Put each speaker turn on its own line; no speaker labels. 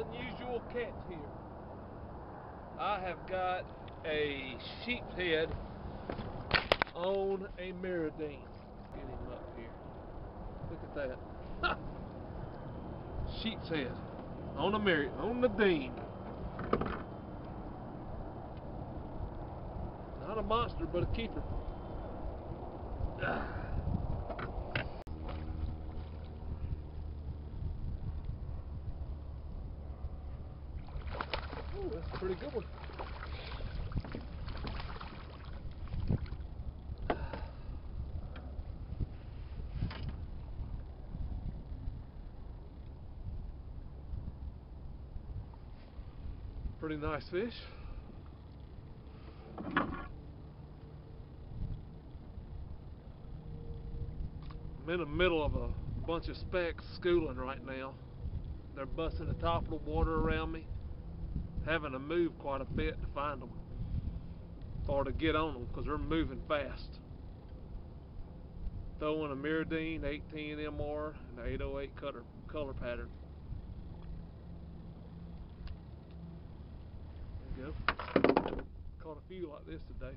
unusual catch here. I have got a sheepshead on a MirrOdine. Get him up here. Look at that. sheepshead on a Mer on the Dean. Not a monster, but a keeper. Ah. Ooh, that's a pretty good one. Pretty nice fish. I'm in the middle of a bunch of specks schooling right now. They're busting the top of the water around me having to move quite a bit to find them or to get on them because they're moving fast. Throwing a MirrOdine 18 MR and the 808 cutter, color pattern. There you go. Caught a few like this today.